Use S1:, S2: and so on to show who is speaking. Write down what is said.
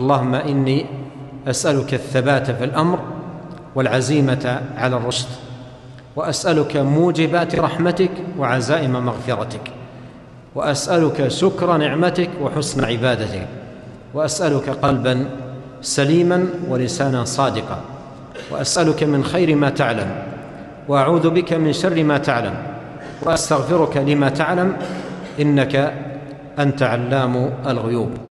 S1: اللهم إني أسألك الثبات في الأمر والعزيمة على الرشد وأسألك موجبات رحمتك وعزائم مغفرتك وأسألك شكر نعمتك وحسن عبادتك وأسألك قلبا سليما ولسانا صادقا وأسألك من خير ما تعلم وأعوذ بك من شر ما تعلم وأستغفرك لما تعلم إنك أنت علام الغيوب.